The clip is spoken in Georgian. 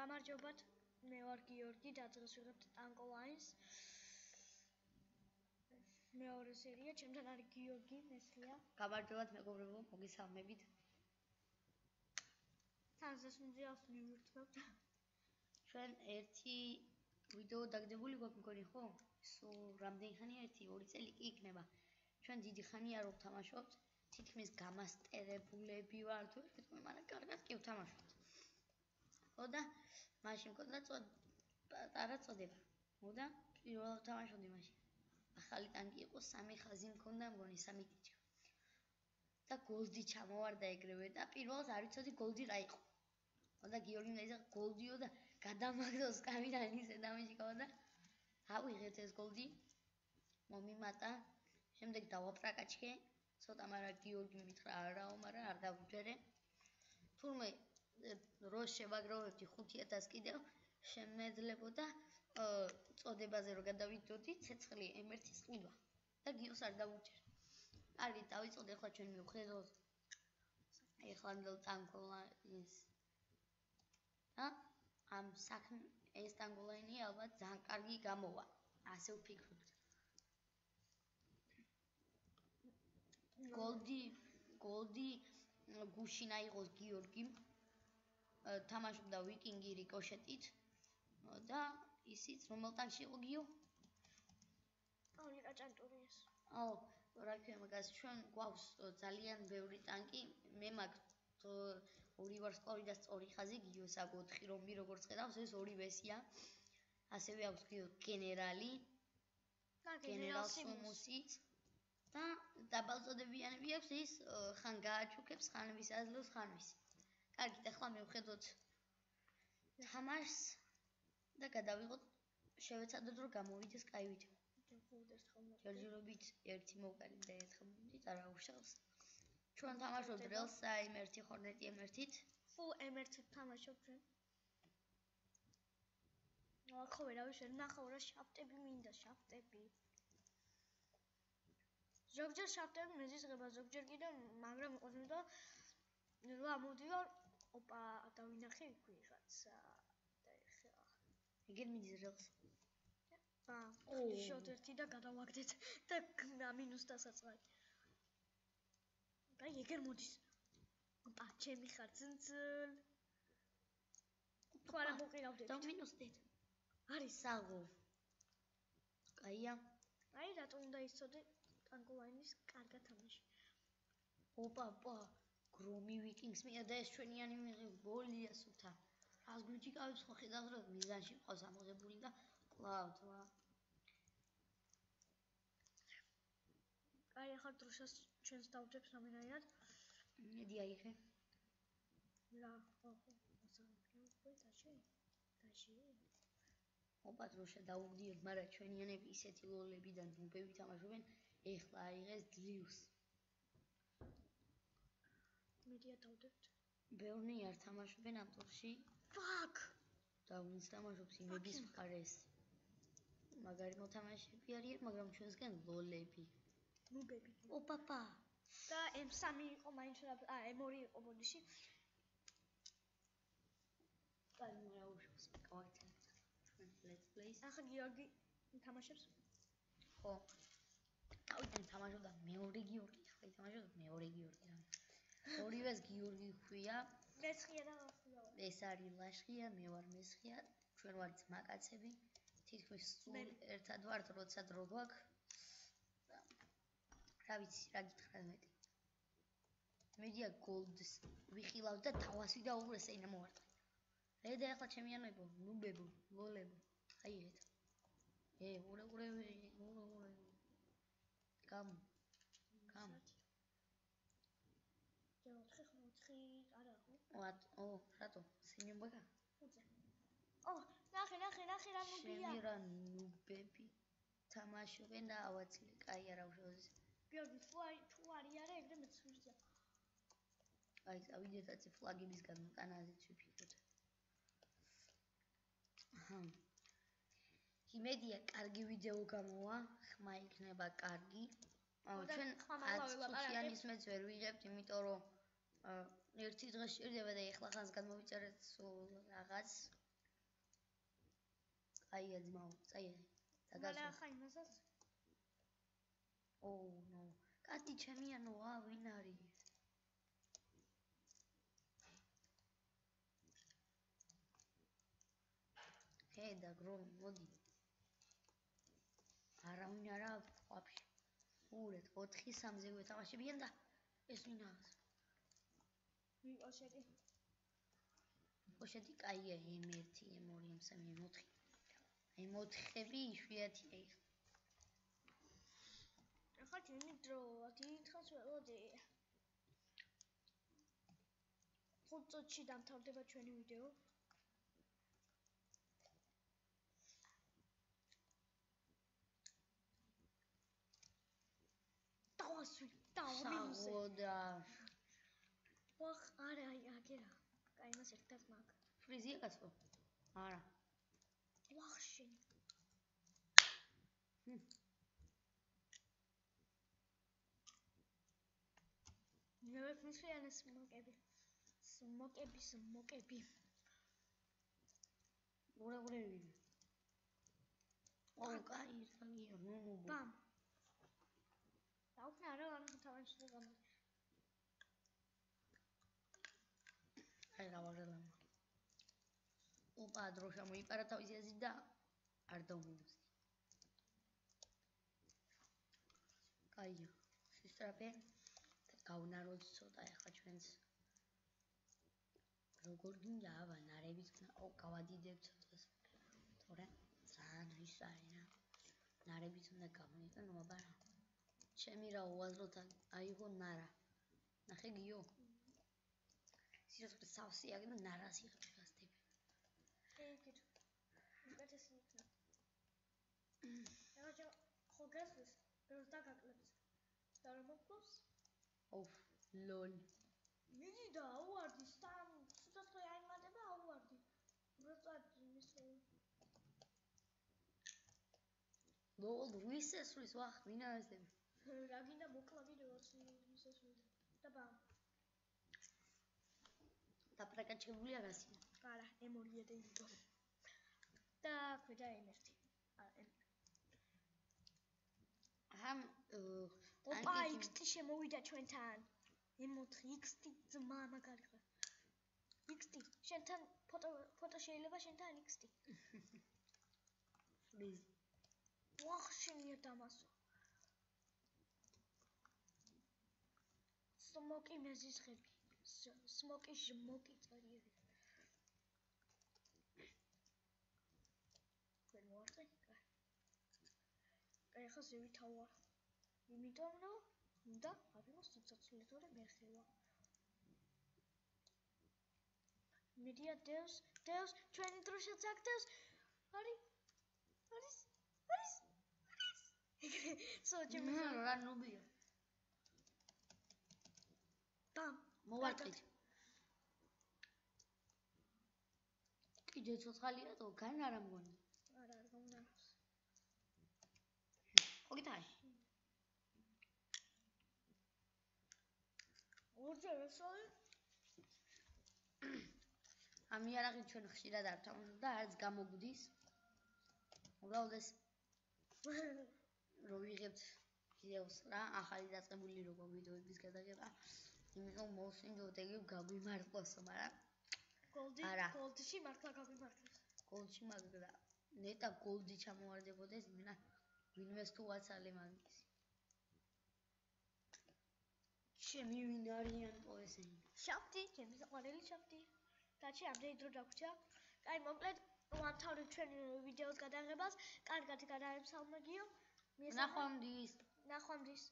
გამარჯობათ. მე ვარ გიორგი, დაძრას ვიღებთ ტანკო ლაინს. მეორე სერია, ჩემთან არის გიორგი, მესხია. გამარჯობათ მეგობრებო, მოგესალმებით. თანზეს მუნდიალს მივირთმევთ. ჩვენ ერთი ვიდეო დაგდებული გვაქვს მგონი ხო? სულ რამდენი ხანია? ერთი, ორი წელი კი იქნება. ჩვენ დიდი ხანია რომ ვთამაშობთ. თითქმის გამასტერებულები ვართ, თვითონ მაგრამ კარგად კი ვთამაშობთ. ხო და მაშინ მქონდა პატარა წოდება. ხო და პირველად ვთამაშობდი მაშინ. ახალი ტანკი იყო, სამი ხაზი მქონდა, მგონი სამი ტიჩა. და გოლდი ჩამოვარდა ეგრევე და პირველად არ ვიცოდი გოლდი რა იყო. და გიორგი მეზე გოლდიო და გადამაგდოს კამერანის ედამიჭიკო და ავიღეთ ეს გოლდი. მომიმატა. შემდეგ დავაპრაკაჩქე. ცოტა მაგრამ გიორგი მითხრა არაო, მაგრამ არ დავუჯერე. თურმე რო შევაგროვებდი 5000 კიდევ შემეძლებოდა წოდებაზე რო გადავიდოდი ცეცხლი M1-ის ყივა და გიოს არ დავუჯერე. კარგი, დავიწოდე ახლა ჩვენ მივხვდეთ. ეხლა ნდელ ტანკოლა ის ა ამ საქმე ეს ტანგოლაინი ალბათ ძალიან კარგი გამოვა. ასე ვფიქრობ. გოლდი გოლდი გუშინ აიღოს გიორგი. თამაშობდა ვიკინგი რიკოშეტით და ისიც რომელ ტანკში იყო გიო? პაული რაჭანტურიეს. აუ, რა ქვია მაგას ჩვენ გვაქვს ძალიან ბევრი ტანკი. მე მაქვს ორი ვარსკვლავი და სწორი ხაზი გიოს აქ 4 რომბი როგორც ხედავს ეს ორი ვესია ასევე აქვს გიო გენერალი და გენერალ სიმუსიც და დაბალწოდებიანები აქვს ის ხან გააჩუქებს ხან ვის აძლევს ხან ვის კარგი და ახლა მივხედოთ თამაშს და გადავიღოთ შევეცადოთ რომ გამოვიდეს კაი ვიდეო ჯერჯერობით ერთი მოვკალი და ერთხელ მივიდით არა უშავს ჩვენ თამაშობთ რელს აი M1 ხორნეტი M1-ით. ფუ M1-ით თამაშობ ჩვენ. ნუ ხო ვერავი შენ ნახავ რა შაფტები მინდა შაფტები. ზოგჯერ შაფტები მეზისღება ზოგჯერ კიდე მაგრამ ყოდი და რა მოდივარ ოპა დავინახე იქ ვიღაცა და ეხლა ეგერ მიდის რელს. ა შოთ ერთი და გადავაგდეთ და მინუს დასაწყალი. აი ეგერ მოდის. ოპა, ჩემი ხარ ძნძლ. თუ არა მოყირავდეთ. და მინუსდეთ. არის საღო. კაია. აი რატო უნდა ისწოდე ტანგოლაინის კარგა თამაში. ოპა, ოპა. გრომი ვიკინგს მე და ეს ჩვენიანი მიღე ბოლია სუთა. რას გვიჭიკავებს ხო ხედავთ რომ მიზანში ყავს ამოღებული და კლავთ რა. აი ახლა დროშას ჩვენს დავდებს რამენაირად მედი აიღე რა ხო ხო ასე დაში დაში ოპა დროშა დაუგდიოთ მაგრამ ჩვენიანები ისეთი ლოლებიდან ნუბები თამაშობენ ეხლა აიღეს დლიუს მედი დავდებთ ბევრი არ თამაშობენ ამ ტურში ფაკ და ვინც თამაშობს იმების მხარეს მაგარი მოთამაშეები არიან მაგრამ ჩვენსგან ლოლები ნუბები. ო პაპა. და M3 იყო მაინც რა ა M2 იყო ბოდიში. აი მე რა უშავს კავაჩა. let's play. ახლა გიორგი თამაშობს? ხო. კავაჩა თამაშობდა მეორე გიორგი, ხო თამაშობდა მეორე გიორგი. ორივეს გიორგი ქვია. მესხია და ლაშხია. ეს არის ლაშხია, მე ვარ მესხია. ჩვენ ვართ მაკაცები. თითქოს სულ ერთად ვართ, როცა დრო გვაქვს. რა ვიცი, რა გითხრა მეტი. მედია გოლდს ვიხილავ და თავასი და უბრალოდ ენა მოვარტყე. ე და ახლა ჩემიანებო, ნუბებო, ლოლებო. აი ეს. ე, ურე ურე ურე ურე. კამ. 4 4 არა ხო? ო, რატო? სინემბაგა? უძე. ო, ნახე, ნახე, ნახე რა ნუბია. შემი რა ნუბები. თამაშობენ და ავაცილე, კაი არა უშავს. გიორგი თუ აი თუ არის არა ეგრე მეცურია აი წავიდეთ აცი ფლაგებისგან უკანაზეც ვიფიქროთ აჰა იმედია კარგი ვიდეო გამოვა ხმა იქნება კარგი აუ ჩვენ აცუციანის მეც ვერ ვიღებთ იმიტომ რომ ერთი დღე შეიძლება და ეხლა ხანს გადმოვიწერეთ სულ რაღაც წაია ძმაო, წაია. მაგრამ დაგასვა. ახლა იმასაც ო, ნო. კატი ჩემიანო, ა, ვინ არის? ჰედა გრო, მოდი. არავინ არა აქვს ყოფში. ურეთ 4-3-ზე გვეთამაშებიან და ეს ვინ არის? ვიყოშეთი. ოშეთი კაია M1, M2, M3, M4. აი მოთხები იშვიათია იქ. ახლა ჩვენი დროა, დიდხანს ველოდი. 5 წუთში დამთავრდება ჩვენი ვიდეო. დავასვი, დავა მინუსი. ვახ, არა, აი, აგერა. კაი, მას ერთად მაგ. ფრიზია კაცო? არა. ვახ, შენ. ჰმ. მე ვეფნისხიან ეს მოკები. მოკები, მოკები. ურა ურა ვინ? ო, კაი, ნუ ნუ. ბამ. დაუქნა რა, არ თავში გამო. გავაღელა. ოპა დროშა მოიპარა თავისი აზრი და არ დავმინოს. კაია, სისტრაფე. გავნაროთ ცოტა ახლა ჩვენს. როგორ გინდა აბა ნარებით ო გავადიდებ ცოტას. თორე ძალიან ის არის რა. ნარებით უნდა გამოიყენო აბა ჩემი რა უაზროთ აიღო ნარა. ნახე გიო. სიცოცხლე სავსე აგ და ნარას იღებს გასდები. ეგეთ. უკეთესი იქნა. რა ჯო ხო გასვლის, რომ დაგაკლებს. და რომ მოკლავს? ოფ, ლოლ. მიდი და აუარდი სამ სიცოცხლე აიმატება აუარდი. უბრალოდ იმის ლოლ ვისესვლის ვახ ვინ არის ეს? რა გინდა მოკლა ვიდეო ისესვლის. და ბამ. დაპრაკაჩებულია გასია. არა, M2 და იმდო. და ქვედა M1. აა ამ ოპა XT შემოვიდა ჩვენთან. M4 XT ძმა მაგარი ხარ. XT შენთან ფოტო ფოტო შეიძლება შენთან XT. ფრიზ. ვახ შენია დამასო. სმოკი მეზის ხერხი. სმოკი ჟმოკი წარიერი. ვერ მოარტე? აი ახლა ზევითავა. იმიტომ რომ უნდა ავიღო სიცოცხლე თორე მერხევა. მედია დევს, დევს, ჩვენი დროშაც აქ დევს. არის? არის? არის? არის? სოჭი მე რა ნუბია. ბამ მოვარტყით. კიდე ცოცხალია თო გან არა მგონი. არა არ გამონავს. ოგიტაი. ორჯერ ესოი ამი არაღი ჩვენ ხშირად არ თამაშობ და არც გამოგვდის. უბრალოდ ეს რო ვიღებთ ვიდეოს რა, ახალი დაწყებული როგორ ვიდეოების გადაღება. იმიტომ მოვსინჯოთ ეგ გაგვიმართლოსო, მაგრამ გოლდი გოლდში მართლა გაგვიმართლოს. გოლდში მაგრა ნეტა გოლდი ჩამოვარდებოდეს, იმენა ვინმეს თუ აცალე მაგის. ჩემი ვინ არიან პოესენი? შაფტი, ჩემი საყვარელი შაფტი. დაჩი ამდენი დრო დაგვჭა. კაი, მოკლედ ვამთავრებ ჩვენი ვიდეოს გადაღებას. კარგად გადაემსალმაგიო. ნახვამდის. ნახვამდის.